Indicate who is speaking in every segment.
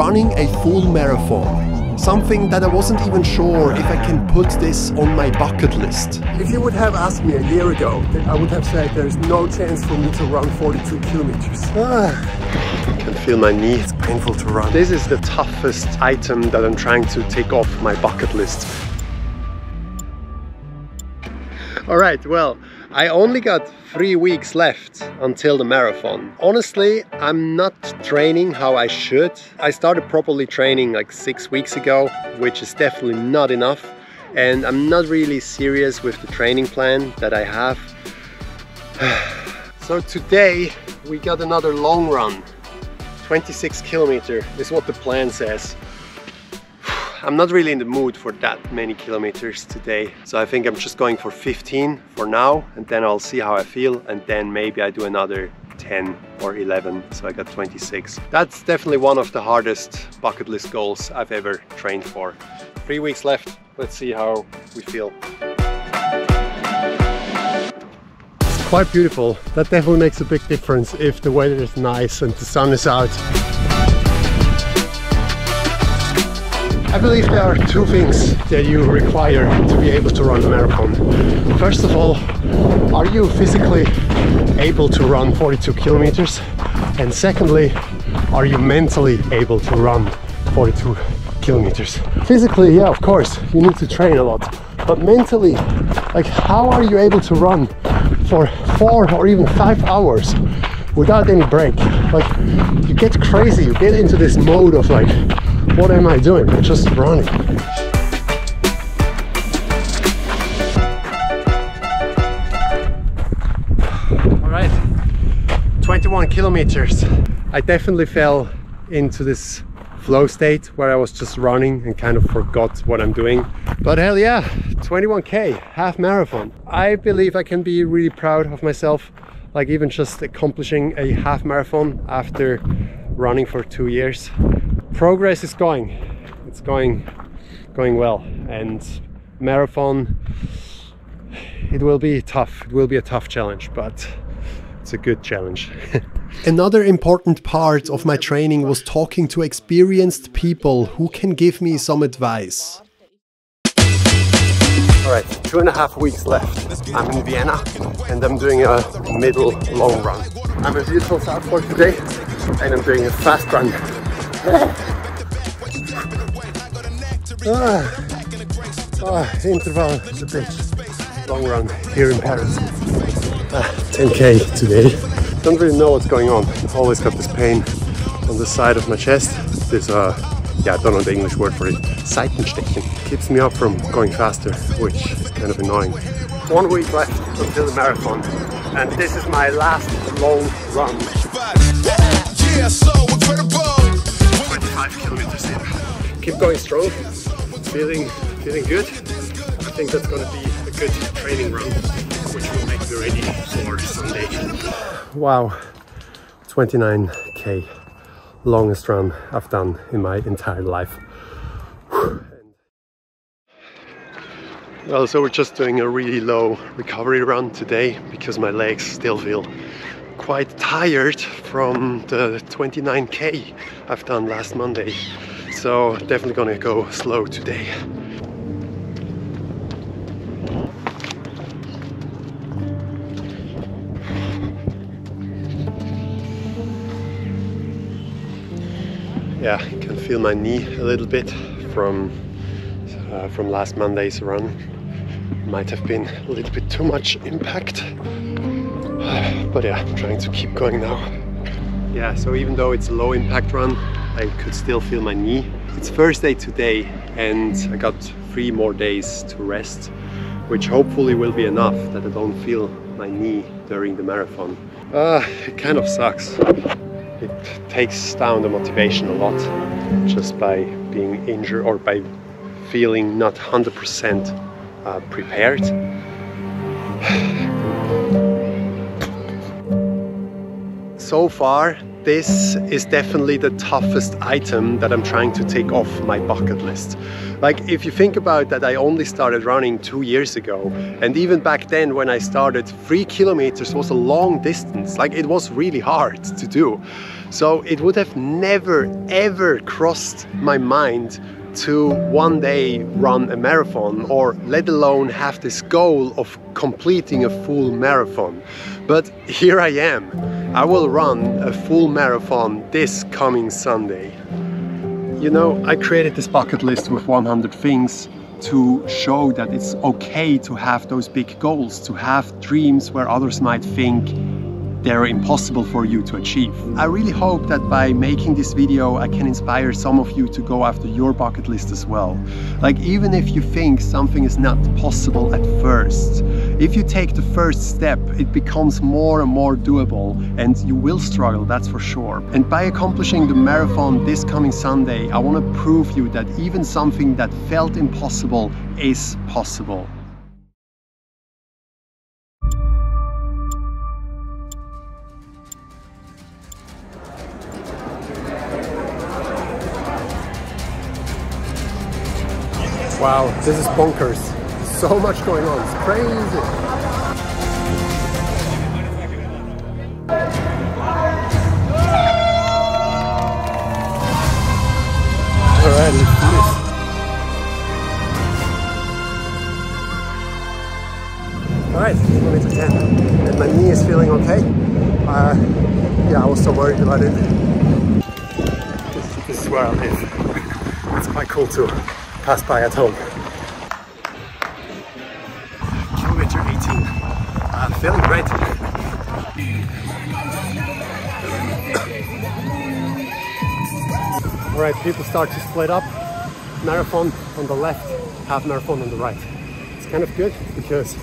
Speaker 1: running a full marathon. Something that I wasn't even sure if I can put this on my bucket list.
Speaker 2: If you would have asked me a year ago, I would have said there's no chance for me to run 42 kilometers.
Speaker 1: Ah, I can feel my knee, it's painful to run. This is the toughest item that I'm trying to take off my bucket list. All right, well, I only got three weeks left until the marathon. Honestly, I'm not training how I should. I started properly training like six weeks ago, which is definitely not enough. And I'm not really serious with the training plan that I have. so today we got another long run. 26 kilometer is what the plan says. I'm not really in the mood for that many kilometers today. So I think I'm just going for 15 for now and then I'll see how I feel and then maybe I do another 10 or 11 so I got 26 that's definitely one of the hardest bucket list goals I've ever trained for. Three weeks left. Let's see how we feel. It's quite beautiful. That definitely makes a big difference if the weather is nice and the sun is out I believe there are two things that you require to be able to run a marathon. First of all, are you physically able to run 42 kilometers? And secondly, are you mentally able to run 42 kilometers? Physically, yeah, of course, you need to train a lot. But mentally, like how are you able to run for four or even five hours without any break? Like you get crazy, you get into this mode of like what am I doing? I'm just running. All right, 21 kilometers. I definitely fell into this flow state where I was just running and kind of forgot what I'm doing. But hell yeah, 21k, half marathon. I believe I can be really proud of myself, like even just accomplishing a half marathon after running for two years progress is going it's going going well and marathon it will be tough it will be a tough challenge but it's a good challenge Another important part of my training was talking to experienced people who can give me some advice. All right, two and a half weeks left. I'm in Vienna and I'm doing a middle long run. I'm a beautiful Southport today and I'm doing a fast run ah, ah, interval is a bit long run here in Paris. Ah, 10k today. Don't really know what's going on. I've Always got this pain on the side of my chest. This, uh, yeah, I don't know the English word for it. Seitenstechen. Keeps me up from going faster, which is kind of annoying. One week left until the marathon, and this is my last long run. Yeah, so incredible. 25 kilometers in. Keep going strong, feeling, feeling good. I think that's gonna be a good training run, which will make me ready for Sunday. Wow, 29k, longest run I've done in my entire life. Well, so we're just doing a really low recovery run today because my legs still feel quite tired from the 29k I've done last Monday. So definitely gonna go slow today. Yeah, I can feel my knee a little bit from uh, from last Monday's run. Might have been a little bit too much impact. But yeah, I'm trying to keep going now. Yeah, so even though it's a low impact run, I could still feel my knee. It's Thursday today and I got three more days to rest, which hopefully will be enough that I don't feel my knee during the marathon. Uh, it kind of sucks. It takes down the motivation a lot just by being injured or by feeling not 100% uh, prepared. so far this is definitely the toughest item that I'm trying to take off my bucket list. Like if you think about that I only started running two years ago and even back then when I started three kilometers was a long distance like it was really hard to do so it would have never ever crossed my mind to one day run a marathon or let alone have this goal of completing a full marathon. But here I am. I will run a full marathon this coming Sunday. You know, I created this bucket list with 100 things to show that it's okay to have those big goals, to have dreams where others might think they're impossible for you to achieve. I really hope that by making this video I can inspire some of you to go after your bucket list as well. Like even if you think something is not possible at first, if you take the first step it becomes more and more doable and you will struggle that's for sure. And by accomplishing the marathon this coming Sunday I want to prove you that even something that felt impossible is possible. Wow, this is bonkers. So much going on, it's crazy. All right. All right. kilometer 10. And my knee is feeling okay. Uh, yeah, I was so worried about it. This, this is where I live. It's quite cool too pass by at home. I'm feeling great. Alright, people start to split up. Marathon on the left, half marathon on the right. It's kind of good because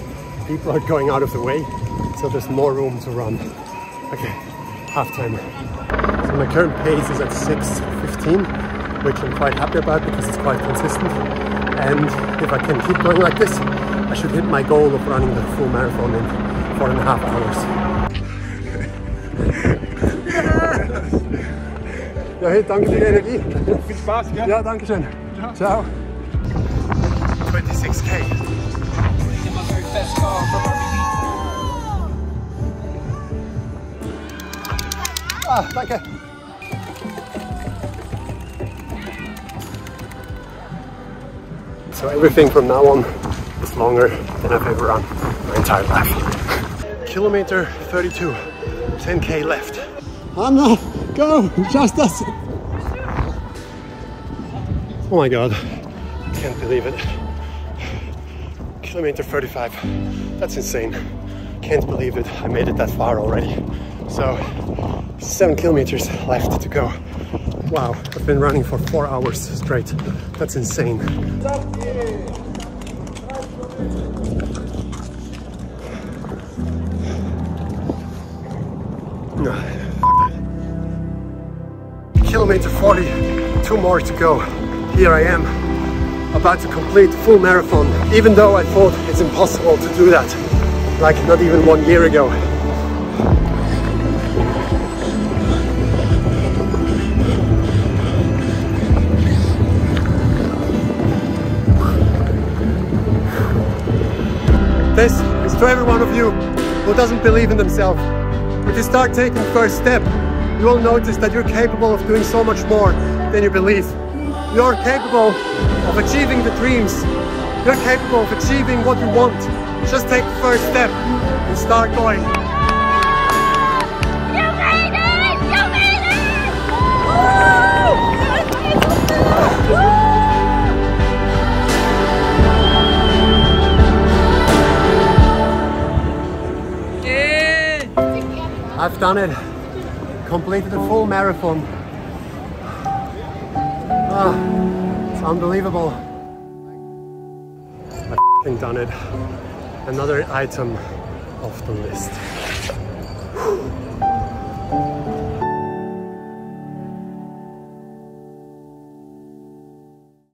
Speaker 1: people are going out of the way, so there's more room to run. Okay, half timer. So my current pace is at 6.15 which I'm quite happy about because it's quite consistent. And if I can keep going like this, I should hit my goal of running the full marathon in four and a half hours. ja, hey, danke für die Energie.
Speaker 3: Viel Spaß, gell?
Speaker 1: Ja, danke schön. Ciao. 26k. Ah, danke. So everything from now on is longer than I've ever run my entire life. Kilometer 32, 10k left. Anna, go, just us. Oh my god, can't believe it. Kilometer 35, that's insane. Can't believe it, I made it that far already. So, seven kilometers left to go. Wow, I've been running for four hours straight. That's insane. Kilometer 40, two more to go. Here I am, about to complete full marathon, even though I thought it's impossible to do that, like not even one year ago. This is to every one of you who doesn't believe in themselves. If you start taking the first step, you will notice that you're capable of doing so much more than you believe. You're capable of achieving the dreams. You're capable of achieving what you want. Just take the first step and start going. I've done it. Completed a full marathon. Ah, it's unbelievable. I've done it. Another item off the list.